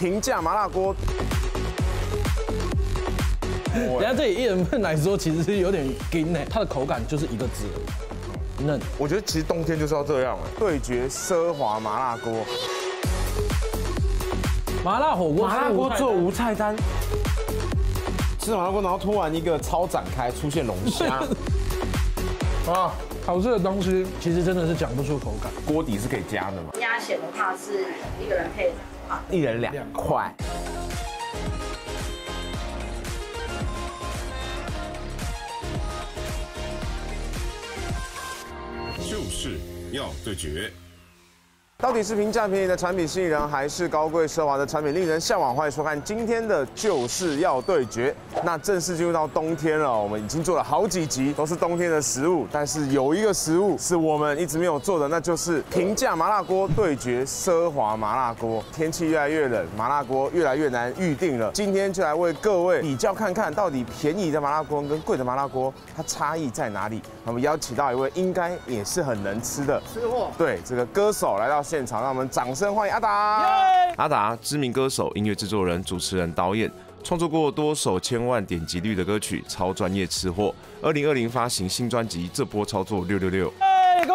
平价麻辣锅。人家这里一人份来说，其实是有点硬呢，它的口感就是一个字，嫩。我觉得其实冬天就是要这样，对决奢华麻辣锅。麻辣火锅，麻辣锅做无菜单。吃麻辣锅，然后突然一个超展开出现龙虾。啊，好吃的东西其实真的是讲不出口感。锅底是可以加的嘛？鸭血的话是一个人配啊，一人两块。就是要对决。到底是平价便宜的产品吸引人，还是高贵奢华的产品令人向往？欢迎收看今天的就是要对决。那正式进入到冬天了，我们已经做了好几集，都是冬天的食物。但是有一个食物是我们一直没有做的，那就是平价麻辣锅对决奢华麻辣锅。天气越来越冷，麻辣锅越来越难预定了。今天就来为各位比较看看到底便宜的麻辣锅跟贵的麻辣锅它差异在哪里。我们邀请到一位应该也是很能吃的吃货，对这个歌手来到。现场，让我们掌声欢迎阿达。阿达，知名歌手、音乐制作人、主持人、导演，创作过多首千万点击率的歌曲，超专业吃货。二零二零发行新专辑，这波操作六六六。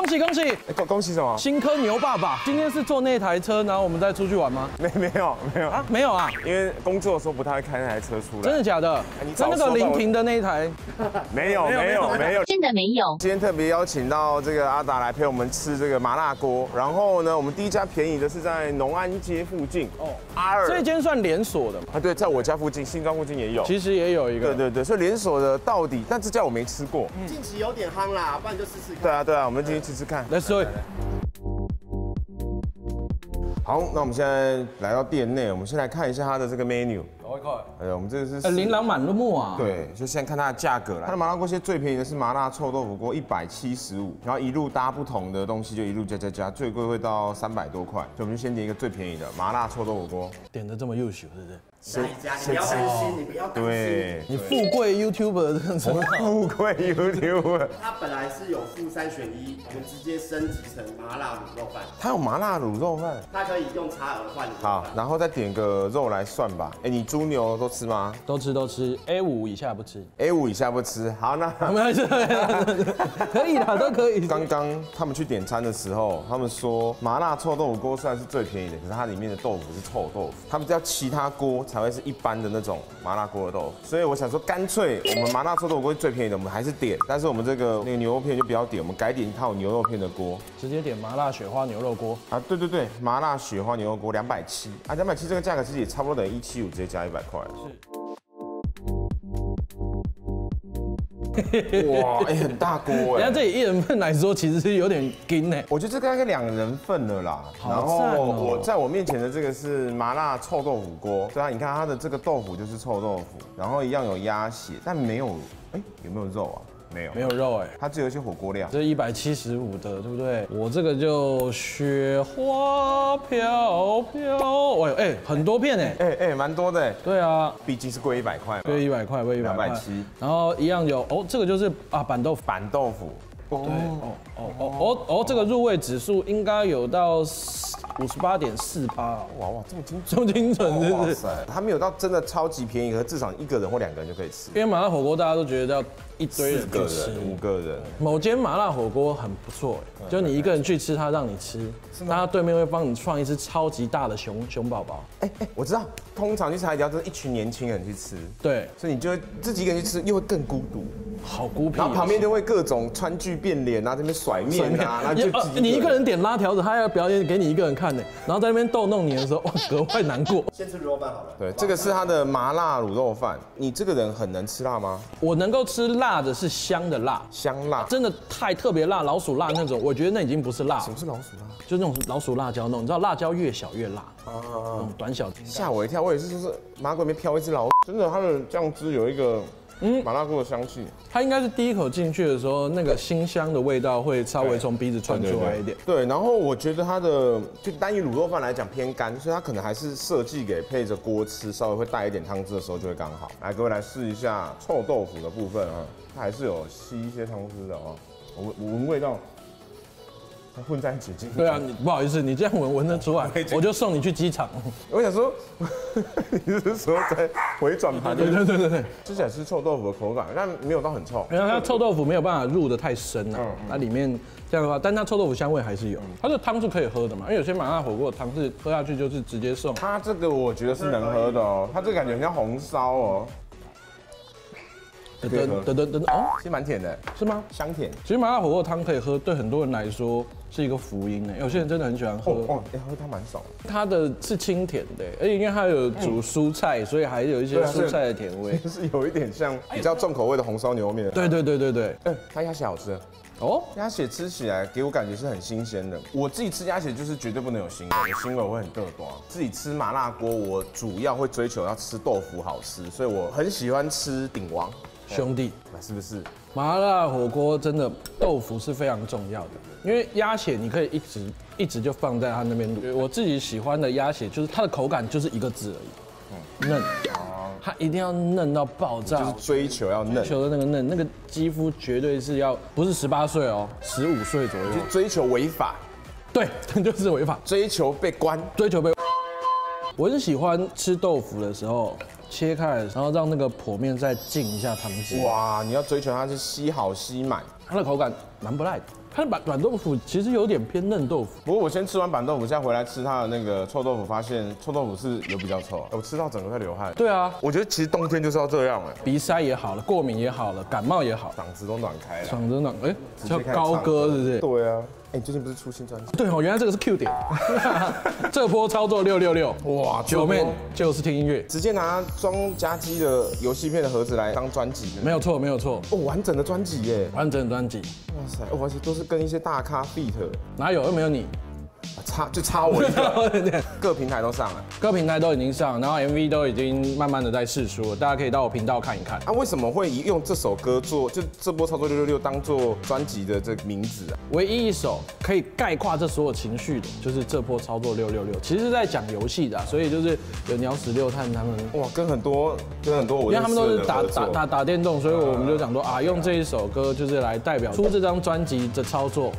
恭喜恭喜！恭恭喜什么？新科牛爸爸，今天是坐那台车，然后我们再出去玩吗？没没有没有啊，没有啊，因为工作的时候不太会开那台车出来。真的假的？你那个临停的那一台？没有没有没有，真的没有。今天特别邀请到这个阿达来陪我们吃这个麻辣锅。然后呢，我们第一家便宜的是在农安街附近哦，阿二。这间算连锁的吗？啊，对，在我家附近，新庄附近也有。其实也有一个。对对对，所以连锁的到底，但这家我没吃过。近期有点夯啦，不然就试试看。对啊对啊，我们今天去吃吃看。来。对。好，那我们现在来到店内，我们先来看一下它的这个 menu。哎呀，我们这个是琳琅满目啊。对，就先看它的价格啦。它的麻辣锅现在最便宜的是麻辣臭豆腐锅，一百七十五，然后一路搭不同的东西，就一路加加加，最贵会到三百多块。所以我们就先点一个最便宜的麻辣臭豆腐锅。点的这么优秀，是不是？哪一家？你不要担心，你不要担心。对，你富贵 YouTuber 这种富贵 YouTuber。它本来是有负三选一，我们直接升级成麻辣卤肉饭。它有麻辣卤肉饭，它可以用差额换。好，然后再点个肉来算吧。哎，你猪牛都吃吗？都吃都吃。A 五以下不吃。A 五以下不吃。好，那 没关系，可以的，都可以。刚刚他们去点餐的时候，他们说麻辣臭豆腐锅虽然是最便宜的，可是它里面的豆腐是臭豆腐。他们叫其他锅。才会是一般的那种麻辣锅的豆腐，所以我想说，干脆我们麻辣臭豆腐锅最便宜的，我们还是点，但是我们这个那个牛肉片就不要点，我们改点一套牛肉片的锅，直接点麻辣雪花牛肉锅。啊，对对对，麻辣雪花牛肉锅两百七。啊，两百七这个价格其实也差不多等于一七五，直接加一百块。是。哇，哎，很大锅哎！人家这里一人份来说，其实是有点惊哎。我觉得这个大概两人份的啦。然后我在我面前的这个是麻辣臭豆腐锅，对啊，你看它的这个豆腐就是臭豆腐，然后一样有鸭血，但没有，哎，有没有肉啊？没有，没有肉哎，它只有一些火锅料。这一百七十五的，对不对？我这个就雪花飘飘，哎哎，很多片哎，哎哎，蛮多的。对啊，毕竟是贵一百块，贵一百块，贵一百块。七。然后一样有哦，这个就是啊板豆腐，板豆腐。对哦哦哦哦哦，这个入味指数应该有到五十八点四八，哇哇，这么精这么精准，是不是？它没有到真的超级便宜，可至少一个人或两个人就可以吃。因为麻辣火锅大家都觉得要一堆人吃，五个人。某间麻辣火锅很不错，就你一个人去吃，他让你吃，那他对面会帮你放一只超级大的熊熊宝宝。哎哎，我知道，通常去吃海底捞都是一群年轻人去吃，对，所以你就会自己一个人去吃，又会更孤独。好孤僻，然后旁边就会各种川剧变脸啊，这边甩面啊，然后就你一个人点拉条子，他要表演给你一个人看呢，然后在那边逗弄你的时候，哇，格外难过。先吃卤肉饭好了。对，这个是他的麻辣卤肉饭。你这个人很能吃辣吗？我能够吃辣的是香的辣，香辣，真的太特别辣，老鼠辣那种，我觉得那已经不是辣。什么是老鼠辣？就那种老鼠辣椒那种，你知道辣椒越小越辣啊，那种短小。吓我一跳，我也是，就是麻鬼里面飘一只老，真的，它的酱汁有一个。嗯，麻辣锅的香气，它应该是第一口进去的时候，那个辛香的味道会稍微从鼻子窜出来一点。对，然后我觉得它的就单以卤肉饭来讲偏干，所以它可能还是设计给配着锅吃，稍微会带一点汤汁的时候就会刚好。来，各位来试一下臭豆腐的部分啊，它还是有吸一些汤汁的哦，我闻味道，混在一起进。对啊，你不好意思，你这样闻闻得出来，我就送你去机场。我想说，你是说在回转盘？对对对对对，吃起来是臭豆腐的口感，但没有到很臭。然后它臭豆腐没有办法入的太深啊，那里面这样的话，但它臭豆腐香味还是有。它的汤是可以喝的嘛？因为有些麻辣火锅的汤是喝下去就是直接送。它这个我觉得是能喝的哦，它这个感觉很像红烧哦。噔噔噔噔噔哦，其实蛮甜的，是吗？香甜。其实麻辣火锅汤可以喝，对很多人来说是一个福音呢。有些人真的很喜欢喝。哦，哎，喝它蛮爽。它的是清甜的，而且因为它有煮蔬菜，所以还有一些蔬菜的甜味，就 是有一点像比较重口味的红烧牛肉面。对对对对对。哎，它鸭血好吃。哦，鸭血吃起来给我感觉是很新鲜的。我自己吃鸭血就是绝对不能有腥味，有腥味我会很嘚多。自己吃麻辣锅，我主要会追求要吃豆腐好吃，所以我很喜欢吃鼎王。兄弟，是不是？麻辣火锅真的豆腐是非常重要的，因为鸭血你可以一直一直就放在它那边卤。我自己喜欢的鸭血就是它的口感就是一个字而已，嫩。它一定要嫩到爆炸，就是追求要嫩，追求的那个嫩，那个肌肤绝对是要不是十八岁哦，十五岁左右，就追求违法，对，就是违法，追求被关，追求被。我很喜欢吃豆腐的时候。切开，然后让那个剖面再浸一下汤汁。哇，你要追求它是吸好吸满，它的口感蛮不赖的。它的板板豆腐其实有点偏嫩豆腐。不过我先吃完板豆腐，现在回来吃它的那个臭豆腐，发现臭豆腐是有比较臭，我吃到整个在流汗。对啊，我觉得其实冬天就是要这样哎，鼻塞也好了，过敏也好了，感冒也好，嗓子都暖开了。嗓子暖，哎，叫高歌是不是？对啊。你最近不是出新专辑？对哦，原来这个是 Q 点。这波操作六六六，哇！九妹就是听音乐，直接拿装夹机的游戏片的盒子来当专辑。没有错，没有错。哦，完整的专辑耶！完整的专辑。哇塞，而且都是跟一些大咖 beat。哪有？又没有你。差就差我一个，各平台都上了，各平台都已经上，然后 MV 都已经慢慢的在试出了，大家可以到我频道看一看。啊，为什么会用这首歌做，就这波操作六六六当做专辑的这个名字啊？唯一一首可以概括这所有情绪的，就是这波操作六六六，其实是在讲游戏的，所以就是有鸟屎六探他们，哇，跟很多跟很多我，因为他们都是打打打打电动，所以我们就讲说啊，用这一首歌就是来代表出这张专辑的操作。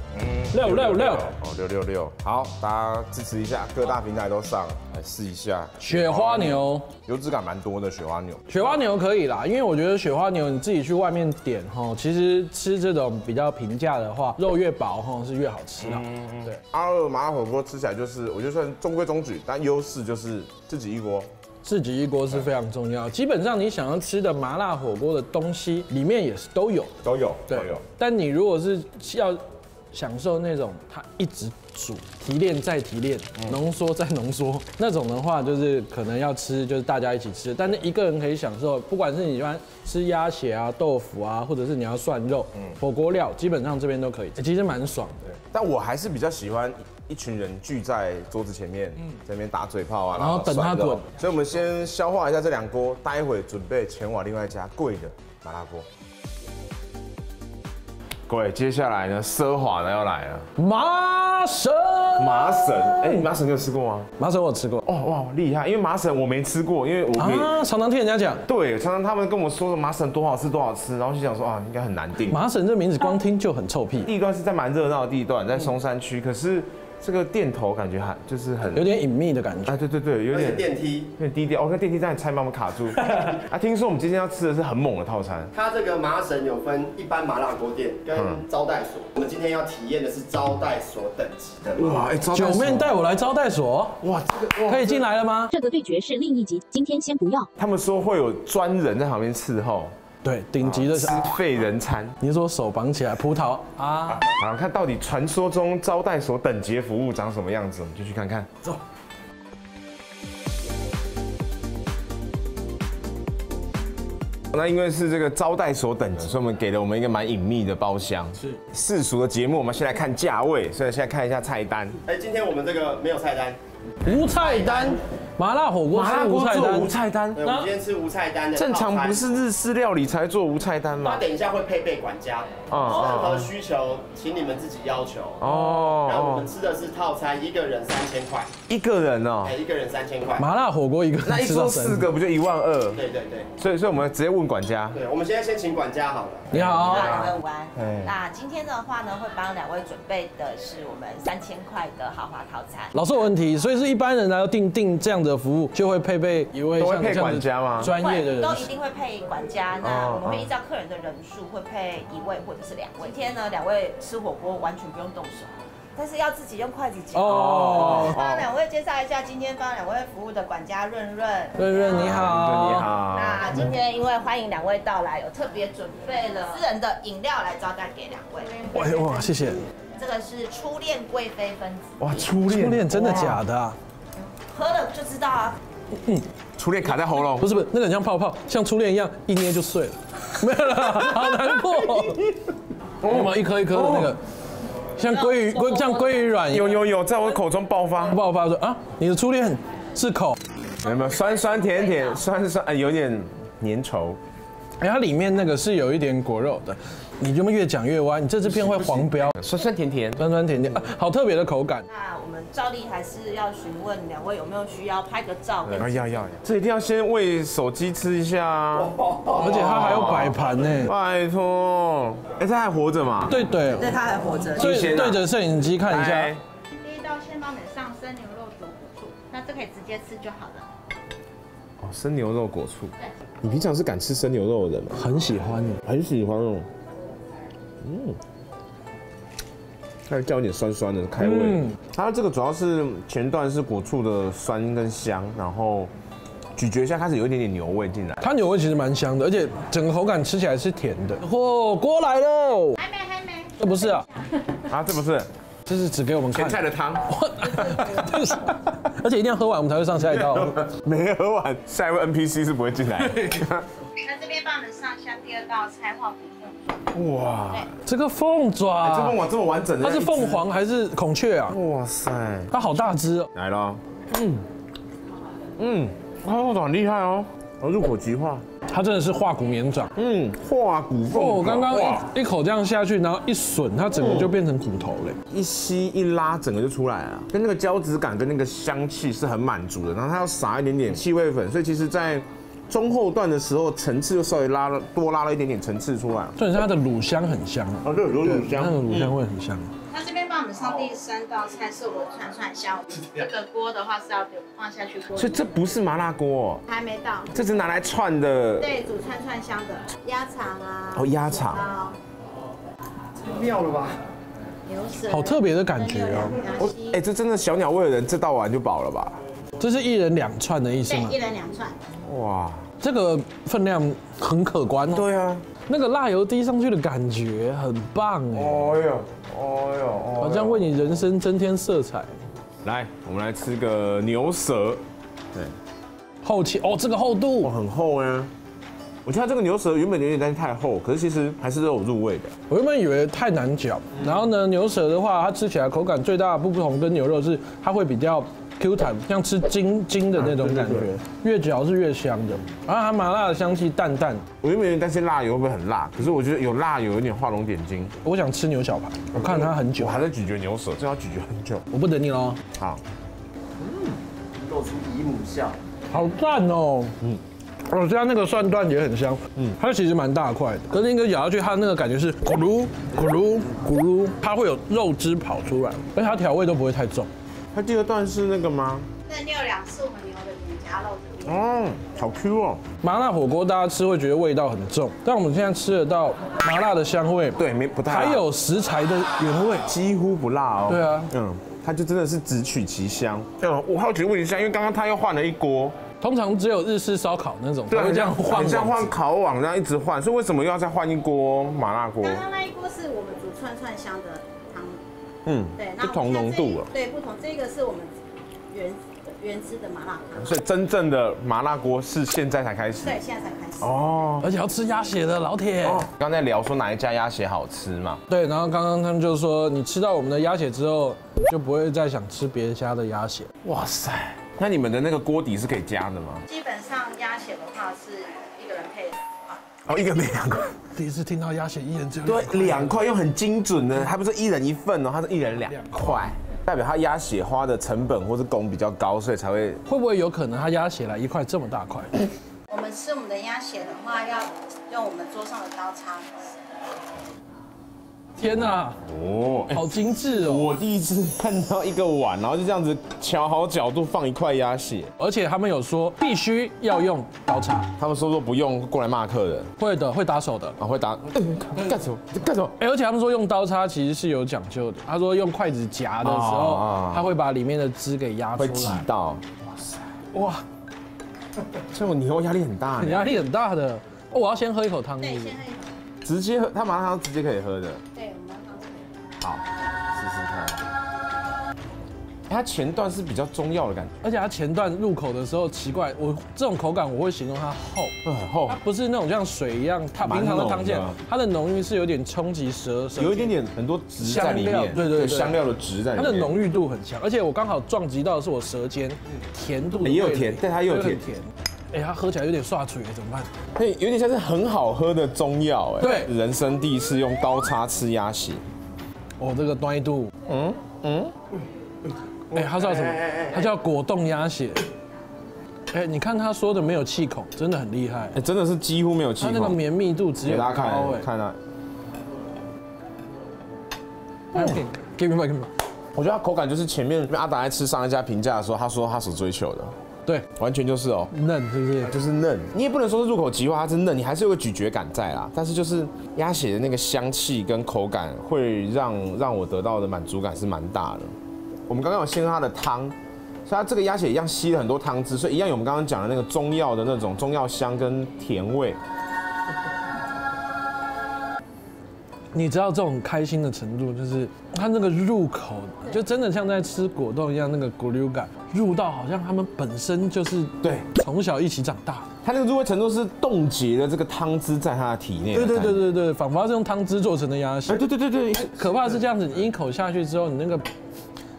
六六六哦，六六六，好，大家支持一下，各大平台都上来试一下。雪花牛油脂感蛮多的，雪花牛，雪花牛可以啦，因为我觉得雪花牛你自己去外面点哈，其实吃这种比较平价的话，肉越薄哈是越好吃的。嗯嗯，对。阿二麻辣火锅吃起来就是，我觉得算中规中矩，但优势就是自己一锅，自己一锅是非常重要。基本上你想要吃的麻辣火锅的东西里面也是都有，都有，都有。但你如果是要享受那种它一直煮、提炼再提炼、浓缩再浓缩那种的话，就是可能要吃，就是大家一起吃。但是一个人可以享受，不管是你喜欢吃鸭血啊、豆腐啊，或者是你要涮肉、火锅料，基本上这边都可以。其实蛮爽的。但我还是比较喜欢一群人聚在桌子前面，在那边打嘴炮啊，然后等他滚。所以我们先消化一下这两锅，待会准备前往另外一家贵的麻辣锅。各位，接下来呢，奢华的要来了，麻绳，麻绳，哎，麻绳你有吃过吗？麻绳我有吃过，哦哇，厉害，因为麻绳我没吃过，因为我啊，常常听人家讲，对，常常他们跟我说的麻绳多好吃多好吃，然后就想说啊，应该很难订。麻绳这名字光听就很臭屁。地段是在蛮热闹的地段，在松山区，可是。这个店头感觉还就是很有点隐秘的感觉哎，对对对，有点电梯，有点低调。我看电梯在拆，把我们卡住。啊，听说我们今天要吃的是很猛的套餐。它这个麻绳有分一般麻辣锅店跟招待所，我们今天要体验的是招待所等级的。哇，九妹带我来招待所，哇，这个可以进来了吗？这个对决是另一集，今天先不要。他们说会有专人在旁边伺候。对，顶级的是废人餐。你说手绑起来，葡萄啊，好，看到底传说中招待所等级服务长什么样子，我们就去看看。走。那因为是这个招待所等级，所以我们给了我们一个蛮隐秘的包厢。是世俗的节目，我们先来看价位，所以现在看一下菜单。哎，今天我们这个没有菜单，无菜单。麻辣火锅是无菜单做无，菜单，对，我们今天吃无菜单的，正常不是日式料理才做无菜单吗那？等一下会配备管家，嗯任何嗯需求请你们自己要求。哦那我们哦，吃的是套餐，一个人三千块，一个人哦哎，，一个人三千块。麻辣火锅一个那一桌四。个不就一万二？对对对所以所以我们直接问管家。对，我们现在先请管家好了。你好，两位午安。那今天的话呢，会帮两位准备的是我们三千块的豪华套餐。老师有问题，所以是一般人来要订订这样的服务，就会配备一位像这样子管家吗专业的人。都一定会配管家。那我们会依照客人的人数，会配一位或者是两位。今天呢，两位吃火锅完全不用动手，但是要自己用筷子夹。哦，帮两位介绍一下今天帮两位服务的管家润润。润润你好，你好。那今天因为欢迎两位到来，有特别准备了私人的饮料来招待给两位。哇哇，谢谢。这个是初恋贵妃分子，哇，初恋，初恋真的假的啊？喝了就知道啊。初恋卡在喉咙不。是不是，那个很像泡泡，像初恋一样一捏就碎了，没有了，好难过。有没有一颗一颗的那个，像鲑鱼鲑像鲑鱼卵有有有，在我口中爆发。爆发说啊，你的初恋是口，有没有？酸酸甜甜，酸酸，哎，有点粘稠。哎，它里面那个是有一点果肉的，你就越讲越歪，你这支片会黄标，酸酸甜甜。酸酸甜甜，啊，好特别的口感。那我们照例还是要询问两位有没有需要拍个照跟啊要要要，这一定要先喂手机吃一下啊！而且它还有摆盘呢，拜托，哎，它还活着嘛？对对，对它还活着。所以对着摄影机看一下，第一道先帮你上生牛肉煮腐醋，那这可以直接吃就好了。哦，生牛肉果醋。你平常是敢吃生牛肉的人吗？很喜欢耶。很喜欢哦。嗯，它叫有点酸酸的开胃。嗯它这个主要是前段是果醋的酸跟香，然后咀嚼一下开始有一点点牛味进来。它牛味其实蛮香的，而且整个口感吃起来是甜的。嚯锅来喽！还没，还没。这不是啊，啊，这不是这是只给我们看前。菜的汤，对而且一定要喝完我们才会上下一道。没喝完，下一位 NPC 是不会进来的。那这边帮我们上下第二道菜化骨凤爪。哇，这个凤爪这爪凤，爪这么完整的，它是凤。凰还是孔雀啊？哇塞，它好大只哦。来了，嗯嗯，它凤爪很厉害哦，哦入口即化，它真的是化骨绵掌。嗯，化骨凤。哦，我刚刚一一口这样下去，然后一吮，它整个就变成骨头嘞。一吸一拉，整个就出来了，跟那个胶质感跟那个香气是很满足的。然后它要撒一点点气味粉，所以其实在中后段的时候，层次又稍微拉了多拉了一点点层次出来。重点是它的卤香很香啊，哦，对，有乳那个乳香嗯味很香。那这边帮我们上第三道菜是我串串香，这个锅的话是要丢放下去锅。所以这不是麻辣锅哦，还没到。这是拿来串的。对，煮串串香的鸭肠啊。哦鸭肠啊，妙了吧？牛舌。好特别的感觉哦我哎，这真的小鸟胃的人，这道完就饱了吧？这是一人两串的意思对，吗一？人两串。哇，这个分量很可观哦。对啊。那个辣油滴上去的感觉很棒哎，哦呦，哦呦，好像为你人生增添色彩。来，我们来吃个牛舌，对，厚切哦，这个厚哇，度，很厚啊。我觉得它这个牛舌原本有点担心太厚，可是其实还是都有入味的。我原本以为太难嚼，然后呢，牛舌的话，它吃起来口感最大的不同跟牛肉是它会比较 Q 弹，像吃筋筋的那种感觉，越嚼是越香的。然后它麻辣的香气淡淡，我原本有点担心辣油会不会很辣，可是我觉得有辣油有点画龙点睛。我想吃牛小排，我看它很久我，还在咀嚼牛舌，这要咀嚼很久。我不等你喽。好，嗯露出姨母笑。好赞哦，嗯。我家那个蒜段也很香，嗯，它其实蛮大块的，可是应该咬下去，它那个感觉是咕噜咕噜咕噜，它会有肉汁跑出来，而且它调味都不会太重。它第二段是那个吗？那六两是我们牛的肉这边。哦，好 Q 哦。麻辣火锅大家吃会觉得味道很重，但我们现在吃得到麻辣的香味，对，没不太辣还有食材的原味。几乎不辣哦。对啊嗯，它就真的是只取其香。嗯，我还有觉得问一下，因为刚刚他又换了一锅，通常只有日式烧烤那种对会这样换很像换。烤网这样一直换，所以为什么又要再换一锅麻辣锅？刚刚那一锅是我们煮串串香的汤，嗯，对，那不同浓度了。对，不同。这个是我们原原汁的麻辣汤，所以真正的麻辣锅是现在才开始。对，现在才开始。哦。而且要吃鸭血的老铁。哦，刚才聊说哪一家鸭血好吃嘛？对，然后刚刚他们就说，你吃到我们的鸭血之后，就不会再想吃别家的鸭血。哇塞，那你们的那个锅底是可以加的吗？基本上鸭血的话是哦，一个没两块。第一次听到鸭血一人只有对，两块又很精准的，还不是一人一份哦，它是一人两块，代表他鸭血花的成本或是工比较高，所以才会会不会有可能他鸭血来一块这么大块？我们吃我们的鸭血的话，要用我们桌上的刀叉。天哪，哦。好精致哦！我第一次看到一个碗，然后就这样子调好角度放一块鸭血。而且他们有说必须要用刀叉，他们说说不用过来骂客人会的，会打手的。啊，会打干什么？干什么？哎，而且他们说用刀叉其实是有讲究的。他说用筷子夹的时候哦哦，他会把里面的汁给压出会挤来。到。哇塞，哇，这种以后压力很大 压力很大的。哦我要先喝一口汤，对，先喝一口。直接喝，他马上直接可以喝的。对，我们要放这个。好，试试看。它前段是比较中药的感觉，而且它前段入口的时候奇怪，我这种口感我会形容它厚，会很厚。它，不是那种像水一样，它平常的汤见，它的浓郁是有点冲击舌，有一点点很多汁在里面，香料对对对。香料的汁在里面。它的浓郁度很强，而且我刚好撞击到的是我舌尖甜度也有甜但它也有甜甜。哎，它喝起来有点刷嘴，怎么办？嘿，有点像是很好喝的中药哎。对人生第一次用刀叉吃鸭血，哦，这个端度，嗯嗯，哎，它叫什么？它叫果冻鸭血。哎，你看他说的没有气孔，真的很厉害哎，。真的是几乎没有气孔。它那个绵密度只有给大家高哎。看看啊，哎，give me back，give me back。我觉得它口感就是前面阿达在吃上一家评价的时候，他说他所追求的，对，完全就是哦。嫩是不是？就是嫩，你也不能说是入口即化，它是嫩，你还是有个咀嚼感在啦。但是就是鸭血的那个香气跟口感，会让让我得到的满足感是蛮大的。我们刚刚有先喝它的汤，所以它这个鸭血一样吸了很多汤汁，所以一样有我们刚刚讲的那个中药的那种中药香跟甜味。你知道这种开心的程度，就是它那个入口，就真的像在吃果冻一样，那个果溜感入到好像他们本身就是对，从小一起长大。它那个入味程度是冻结了这个汤汁在它的体内。对对对。对对，仿佛它是用汤汁做成的鸭血哎，。对对对对，可怕的是这样子，你一口下去之后，你那个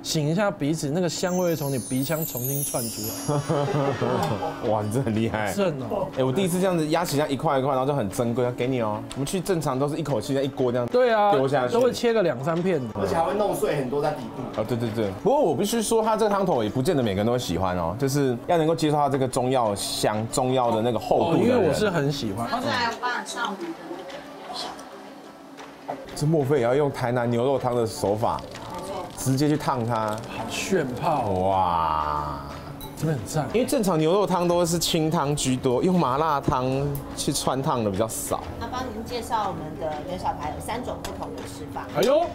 擤一下鼻子，那个香味会从你鼻腔重新窜出来。哇，你真的很厉害。正哦。哎，我第一次这样子压起来一块一块，然后就很珍贵，要给你哦。我们去正常都是一口气这样一锅这样。对啊，丢下去都会切个两三片的。而且还会弄碎很多在底部。啊，对对对。不过我必须说，它这个汤头也不见得每个人都会喜欢哦，就是要能够接受它这个中药香、中药的那个厚哦，度。因为我是很喜欢。然后再来帮你上我们的那个小这莫非也要用台南牛肉汤的手法，直接去烫它？好炫泡，哇！真的很赞。因为正常牛肉汤都是清汤居多，用麻辣汤去穿烫的比较少。那帮您介绍我们的牛小排有三种不同的吃法。哎呦，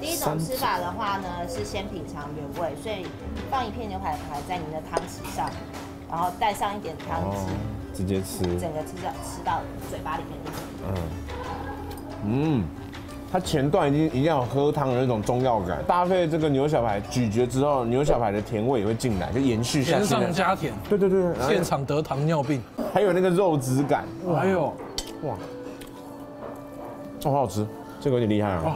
第一种吃法的话呢，是先品尝原味，所以放一片牛排排在您的汤匙上，然后带上一点汤哦汁，，直接吃。整个吃到吃到嘴巴里面嗯。嗯，它前段已经一定要有喝汤的那种中药感，搭配这个牛小排咀嚼之后，牛小排的甜味也会进来，就延续下甜去。上加甜，对对对，现场得糖尿病。还有那个肉质感，还有，哇，哦，好好吃，这个有点厉害哦，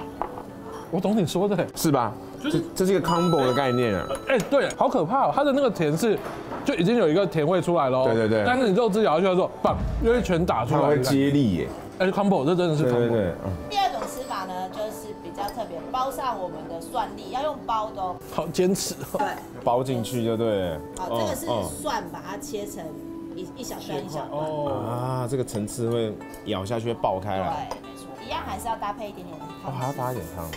我懂你说的。是吧？这这是一个 combo 的概念啊，哎，对，好可怕哦！它的那个甜是就已经有一个甜味出来了。对对对但是你肉汁咬下去的时候，棒，又一拳打出来。它会接力耶，哎，combo，这真的是对 combo。对第二种特别，包上我们的蒜粒，要用包的哦。好坚持。对，包进去就对了，好，这个是嗯蒜，把它切成一一小段一小段。哦，啊，这个层次会咬下去会爆开来，对，没错，一样还是要搭配一点点的哦，汤还要汁。搭一点汤，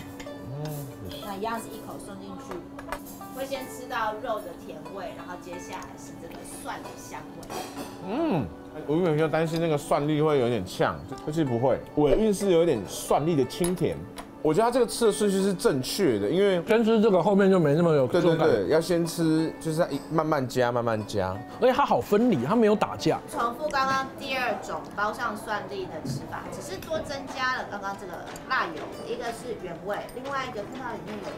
那一样是一口送进去，会先吃到肉的甜味，然后接下来是这个蒜的香味。嗯，我原本就担心那个蒜粒会有点呛，这其实不会，尾韵是有点蒜粒的清甜，我觉得它这个吃的顺序是正确的，因为先吃这个，后面就没那么有对对重感。对，要先吃，就是要一慢慢加，慢慢加。而且它好分离，它没有打架。重复刚刚第二种包上蒜粒的吃法，只是多增加了刚刚这个辣油，一个是原味，另外一个看到里面有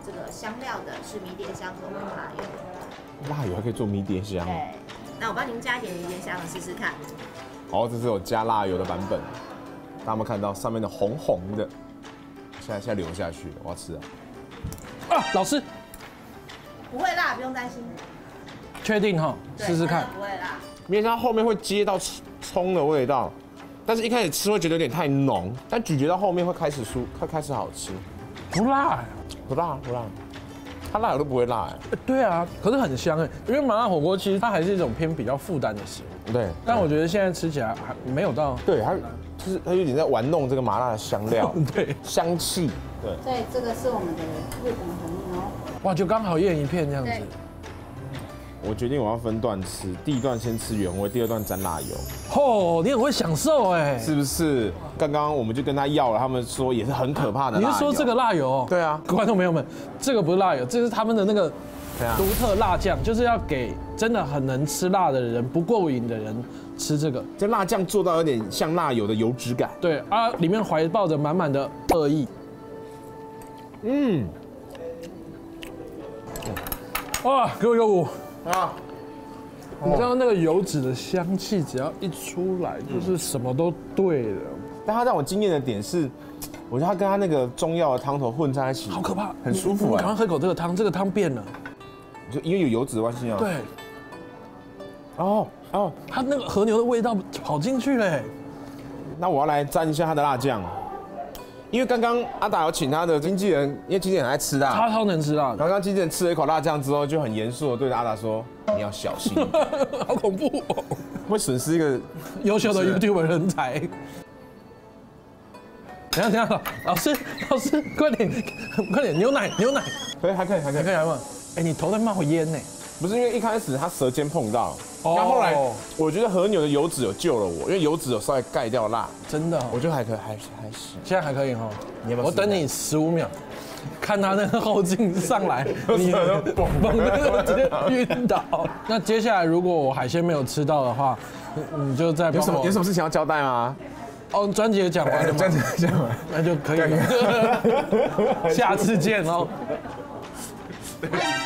这个香料的是迷迭香口味的辣油。辣油还可以做迷迭香，对，那我帮您加一点迷迭香试试看。好，这是有加辣油的版本，大家有没有看到上面的红红的？现在现在流下去了，我要吃啊。啊，老师，不会辣，不用担心。确定哈，对试试看。不会辣。因为它后面会接到葱的味道，但是一开始吃会觉得有点太浓，但咀嚼到后面会开始酥，会开始好吃，不辣哎、不辣不辣，它辣我都不会辣哎，欸对啊，可是很香哎，因为麻辣火锅其实它还是一种偏比较负担的食物，对，但我觉得现在吃起来还没有到。对它就是它有点在玩弄这个麻辣的香料 对，香气，对，所以这个是我们的日本红牛。哇，就刚好一人一片这样子对。我决定我要分段吃，第一段先吃原味，第二段沾辣油，哦，你很会享受哎。是不是？刚刚我们就跟他要了，他们说也是很可怕的。你是说这个辣油？对啊观众朋友们，这个不是辣油，这是他们的那个独特辣酱，就是要给真的很能吃辣的人、不过瘾的人吃这个。这辣酱做到有点像辣油的油脂感。对啊，里面怀抱着满满的恶意。嗯哇，给我一个五！啊，你知道那个油脂的香气，只要一出来，就是什么都对了。但它让我惊艳的点是，我觉得它跟它那个中药的汤头混在一起，好可怕，很舒服哎、你赶快喝口这个汤，这个汤变了。就因为有油脂的关系啊。。对，哦哦，它那个和牛的味道跑进去嘞。那我要来沾一下它的辣酱，因为刚刚阿达有请他的经纪人，因为经纪人很爱吃辣。他超能吃辣的，刚刚经纪人吃了一口辣酱之后，就很严肃的对着阿达说：“你要小心，好恐怖哦！会损失一个。优秀的 YouTube 人才。等一下，等下，老师，老师，快点，快点，牛奶，牛奶，可以，还可以，还可以还可。以？哎，你头在冒烟呢。不是因为一开始他舌尖碰到，哦然后后来我觉得和牛的油脂有救了我，因为油脂有稍微盖掉辣，真的哦，我觉得还可以，还还行。现在还可以哈。你我等你十五秒，看他那个后劲上来，你嘣嘣的直接晕倒。那接下来如果我海鲜没有吃到的话，你你就在有什么有什么事情要交代吗？哦，专辑也讲完了吗？这样子这样。那就可以了。下次见哦。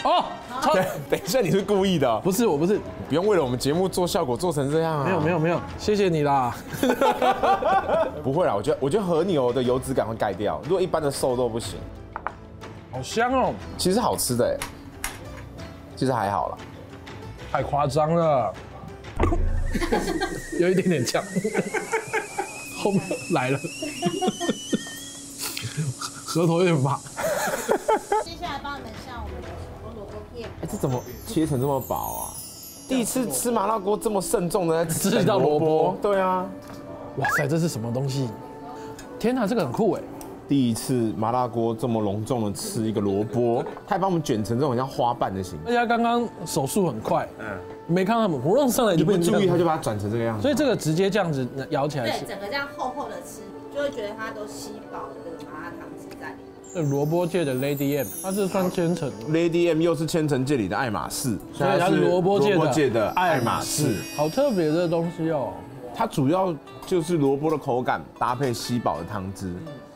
哦，超对，等一下你是故意的哦，不是我不是，不用为了我们节目做效果做成这样啊。没有没有没有，谢谢你啦。不会啦，我觉得我觉得和牛的油脂感会盖掉，如果一般的瘦肉不行。好香哦，其实好吃的哎，其实还好啦。太夸张了，有一点点呛，后面来了，舌头有点麻。接下来帮你们哎，这怎么切成这么薄啊？第一次吃麻辣锅这么慎重的在吃到萝卜对啊，哇塞，这是什么东西？天哪，这个很酷哎！第一次麻辣锅这么隆重的吃一个萝卜，他还帮我们卷成这种像花瓣的形而且他刚刚手速很快，嗯，没看到他们胡弄上来就你不注意，他就把它转成这个样子。所以这个直接这样子咬起来对，整个这样厚厚的吃，就会觉得它都吸饱了萝卜界的 Lady M，它是算千层，Lady M 又是千层界里的爱马仕，所以它是萝卜界的爱马仕。好特别的东西哦。它主要就是萝卜的口感搭配吸饱的汤汁。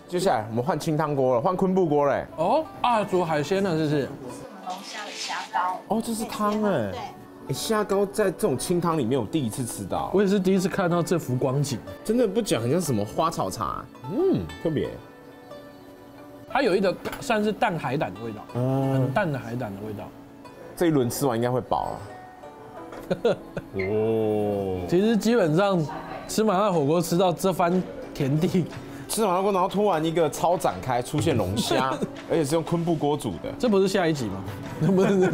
接下来我们换清汤锅了，换昆布锅嘞。哦啊，煮海鲜了，是不是？龙虾的虾膏。哦，这是汤哎。对，哎，虾膏在这种清汤里面，我第一次吃到，我也是第一次看到这幅光景，真的不讲很像什么花草茶，嗯，特别。它有一个算是淡海胆的味道，嗯很，淡的海胆的味道。这一轮吃完应该会饱啊。哦，其实基本上吃麻辣火锅吃到这番田地，吃麻辣锅，然后突然一个超展开出现龙虾，而且是用昆布锅煮的。这不是下一集吗？不是，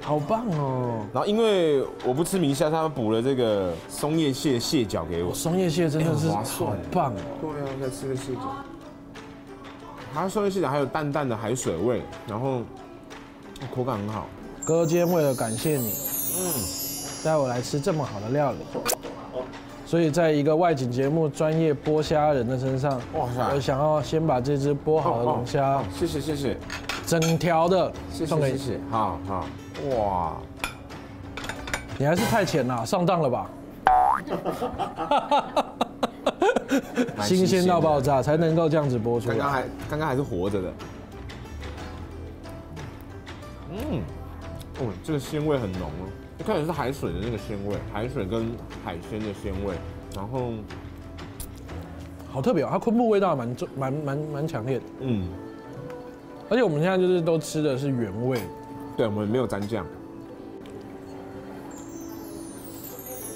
好棒哦！然后因为我不吃明虾，他们补了这个松叶蟹蟹脚给我。松叶蟹真的是好棒哦！对啊，再吃个蟹脚。它松叶蟹脚还有淡淡的海水味，然后口感很好。哥今天为了感谢你，嗯，带我来吃这么好的料理，所以在一个外景节目专业剥虾人的身上，哇塞我想要先把这只剥好的龙虾哦，谢谢谢谢整条的送给你。谢谢谢，好好哇，你还是太浅了，上当了吧？蛮新鲜到爆炸。才能够这样子播出来。刚刚还刚刚还是活着的。嗯，哦，这个鲜味很浓哦，一开始是海水的那个鲜味，海水跟海鲜的鲜味，然后好特别哦，它昆布味道蛮重，蛮蛮蛮强烈的。嗯，而且我们现在就是都吃的是原味，对，我们没有蘸酱。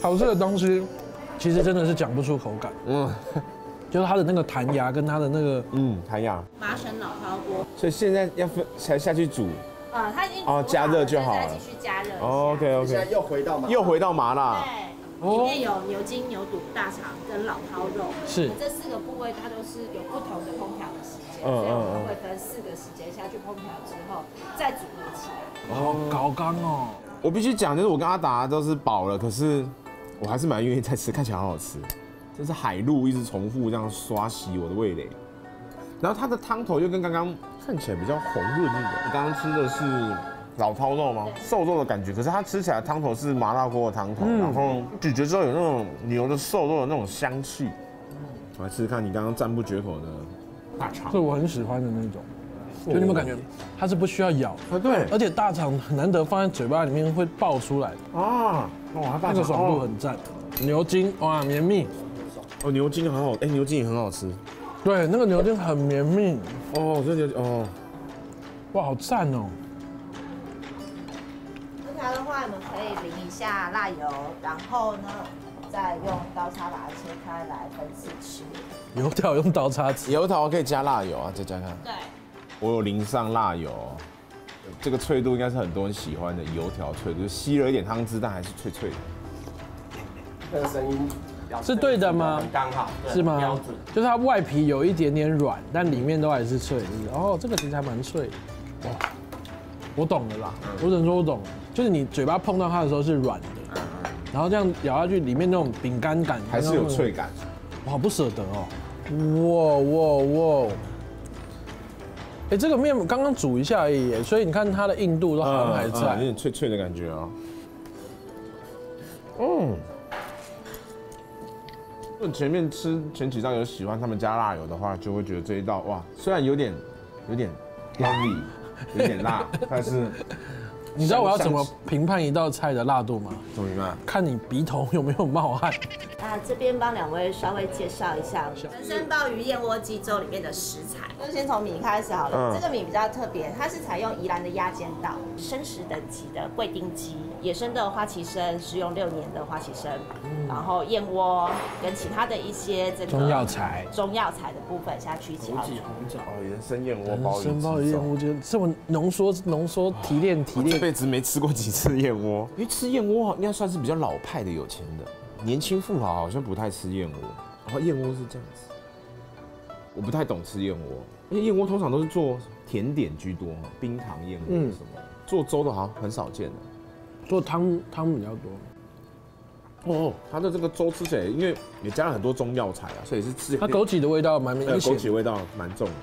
好吃的东西，其实真的是讲不出口感，嗯。就是它的那个弹牙跟它的那个，嗯，弹牙。麻绳老饕锅，所以现在要分才下去煮。呃，它已经哦加热就好了。再继续加热。OK 现在 OK，又回到麻辣。又回到麻辣。对，里面有牛筋、牛肚、大肠跟老饕肉，是。这四个部位它都是有不同的烹调的时间，嗯所以我们会分四个时间下去烹调之后再组合起。来。好高刚哦。我必须讲，就是我跟阿达都是饱了，可是我还是蛮愿意再吃，看起来好好吃。这是海陆一直重复这样刷洗我的味蕾。然后它的汤头又跟刚刚看起来比较红润一点。你刚刚吃的是老饕肉吗？瘦肉的感觉，可是它吃起来汤头是麻辣锅的汤头，然后咀嚼之后有那种牛的瘦肉的那种香气。我来试试看你刚刚赞不绝口的大肠是。我很喜欢的那种，就你有没有感觉它是不需要咬，啊，对而且大肠很难得放在嘴巴里面会爆出来，啊，那个爽度很赞。牛筋哇绵密，哦，牛筋很好，哎，牛筋也很好吃。对，那个牛筋很绵密，哦，这牛哦，哇好赞哦。烹调的话，你们可以淋一下辣油，然后呢，再用刀叉把它切开来分次吃。油条用刀叉吃，油条可以加辣油啊，再加看。对，我有淋上辣油，这个脆度应该是很多人喜欢的油条脆度，就吸了一点汤汁，但还是脆脆的。那个声音是对的吗很刚好，是吗？标准。就是它外皮有一点点软，但里面都还是脆的。哦，这个其实还蛮脆的。哇，我懂了啦，我只能说我懂了，就是你嘴巴碰到它的时候是软的，然后这样咬下去，里面那种饼干感还是有脆，感。我好不舍得哦。哇哇哇！哎，这个面刚刚煮一下而已，所以你看它的硬度都好像还在有。点脆脆的感觉啊。嗯。就前面吃前几道有喜欢他们加辣油的话，就会觉得这一道哇，虽然有点有点 l o 有点辣，但是你知道我要怎么评判一道菜的辣度吗？怎么明白？看你鼻头有没有冒汗。那这边帮两位稍微介绍一下人参鲍鱼燕窝鸡粥里面的食材，就先从米开始好了。嗯这个米比较特别，它是采用宜兰的鸭尖稻，生食等级的贵丁鸡，野生的花旗参，食用六年的花旗参，然后燕窝跟其他的一些这个中药材中药材的部分下去一起熬煮。哦，人参燕窝鲍鱼生鲍鱼燕窝就这么浓缩浓缩提炼提炼，辈子没吃过几次燕窝，因为吃燕窝应该算是比较老派的有钱的，年轻富豪好像不太吃燕窝。然后燕窝是这样子，我不太懂吃燕窝，因为燕窝通常都是做甜点居多嘛，冰糖燕窝嗯什么，做粥的好像很少见的。做汤汤比较多。哦，它的这个粥吃起来，因为也加了很多中药材啊，所以是吃它枸杞的味道蛮明呃显，枸杞味道蛮重的。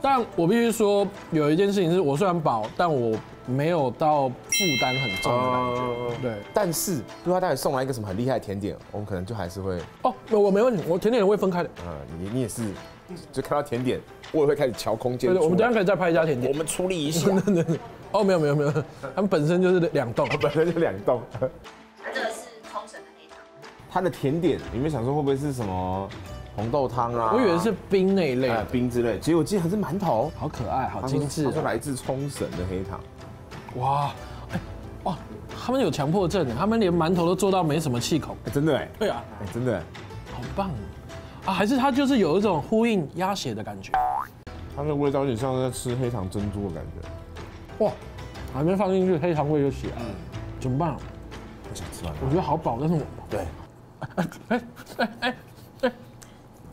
但我必须说有一件事情是我虽然饱，但我没有到负担很重的感觉。哦对，但是如果他待会送来一个什么很厉害的甜点，我们可能就还是会，哦，我没问题，我甜点会分开的。嗯，你你也是，就看到甜点，我也会开始瞧空间。对对，我们等下可以再拍一家甜点。我们处理一下，哦，没有没有没有，他们本身就是两栋。本身就两栋。这个是冲绳的黑糖，它的甜点，你们想说会不会是什么红豆汤啊？我以为是冰那一类哎的，冰之类，结果竟然是馒头，好可爱，好精致它是来自冲绳的黑糖。哇！哎哇，他们有强迫症，他们连馒头都做到没什么气孔。哎，真的哎，对啊，哎，真的哎，好棒啊！还是它就是有一种呼应鸭血的感觉。它的味道有点像是在吃黑糖珍珠的感觉。哇，还没放进去，黑糖味就起来了，怎么办？我想吃完了。我觉得好饱，但是我对，哎 哎哎，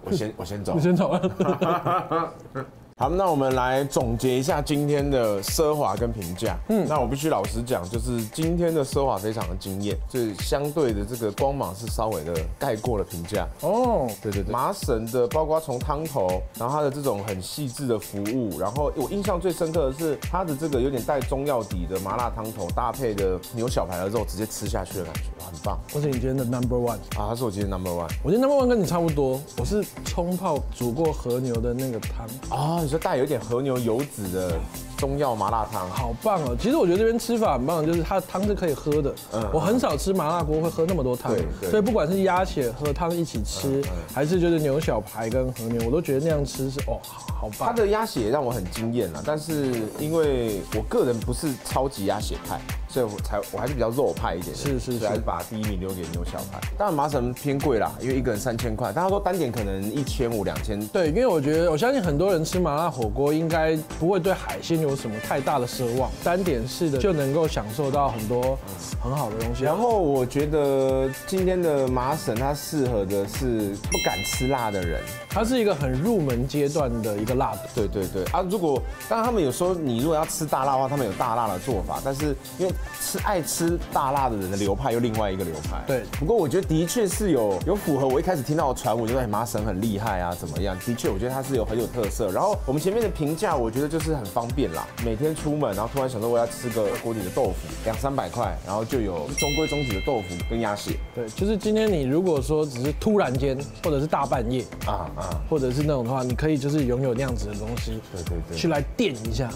我先我先走你。先走了。好，那我们来总结一下今天的奢华跟评价。嗯，那我必须老实讲，就是今天的奢华非常的惊艳，就是相对的这个光芒是稍微的盖过了评价。哦，对对对，麻绳的，包括从汤头，然后它的这种很细致的服务，然后我印象最深刻的是它的这个有点带中药底的麻辣汤头，搭配的牛小排的肉，直接吃下去的感觉，很棒我是你今天的 number one。啊！它是我今天 number one 我今天 number one 跟你差不多，我是冲泡煮过和牛的那个汤，啊，你说带有点和牛油脂的中药麻辣汤，好棒哦！其实我觉得这边吃法很棒，就是它的汤是可以喝的。嗯我很少吃麻辣锅会喝那么多汤对，所以不管是鸭血喝汤一起吃，还是就是牛小排跟和牛，我都觉得那样吃是哦，好好棒。它的鸭血让我很惊艳了，但是因为我个人不是超级鸭血派，所以我才我还是比较肉派一点，是是是还是把第一名留给牛小排。当然麻绳偏贵啦，因为一个人三千块，但他说单点可能一千五两千。对，因为我觉得我相信很多人吃麻辣火锅应该不会对海鲜有什么太大的奢望，单点式的就能够享受到很多很好的东西。然后我觉得今天的麻绳它适合的是不敢吃辣的人。它是一个很入门阶段的一个辣的。对对对啊，如果当然他们有时候你如果要吃大辣的话，他们有大辣的做法，但是因为吃爱吃大辣的人的流派又另外一个流派。对不过我觉得的确是有有符合我一开始听到的传闻，就是哎麻绳很厉害啊怎么样？的确，我觉得它是有很有特色。然后我们前面的评价，我觉得就是很方便啦，每天出门，然后突然想说我要吃个锅底的豆腐，两三百块，然后就有中规中矩的豆腐跟鸭血对，就是今天你如果说只是突然间，或者是大半夜，啊啊，或者是那种的话，你可以就是拥有那样子的东西，对对对去来垫一下。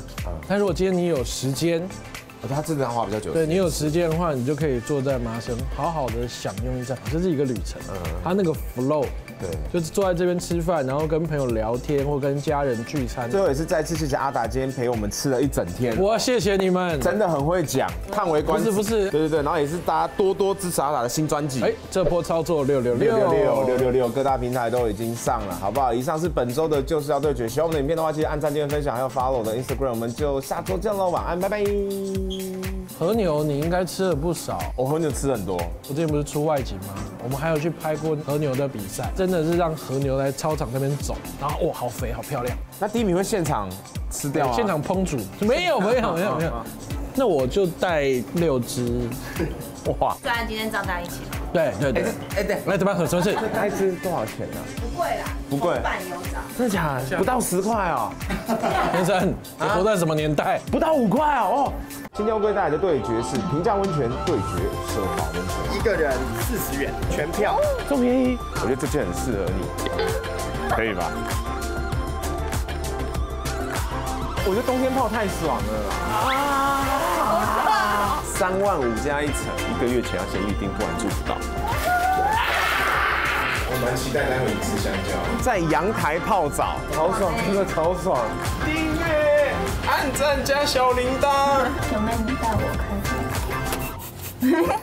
但如果今天你有时间，而且它真的要花比较久。对你有时间的话，你就可以坐在麻绳，好好的享用一下，这是一个旅程。嗯它那个 flow，对。就是坐在这边吃饭，然后跟朋友聊天或跟家人聚餐。最后也是再次谢谢阿达今天陪我们吃了一整天。我谢谢你们，真的很会讲，叹为观止。不是不是对对对，然后也是大家多多支持阿达的新专辑。哎，这波操作六六六六六六六六，各大平台都已经上了，好不好？以上是本周的就是要对决。喜欢我们的影片的话，记得按赞、订阅、分享，还有 follow 我的 Instagram。我们就下周见喽，晚安，拜拜。和牛你应该吃了不少，我和牛吃很多。我之前不是出外景吗？我们还有去拍过和牛的比赛，真的是让和牛来操场那边走，然后哇，好肥，好漂亮。那第一名会现场吃掉吗？现场烹煮？没有没有没有没有。那我就带六只。哇！虽然今天张大一起。对对对。哎对，来怎么样？什么事？那一只多少钱呢？不贵啦，不贵。半有涨。真的假的？不到十块哦。先生，你活在什么年代？不到五块哦。今天要跟大家的对决是平价温泉对决奢华温泉，一个人四十元全票，这么便宜，我觉得这件很适合你，可以吧？我觉得冬天泡太爽了啦啊！三万五加一层，一个月前要先预定，不然住不到。我蛮期待待会吃香蕉，在阳台泡澡，好爽，真的超爽。订阅、按赞加小铃铛。有没有带我看？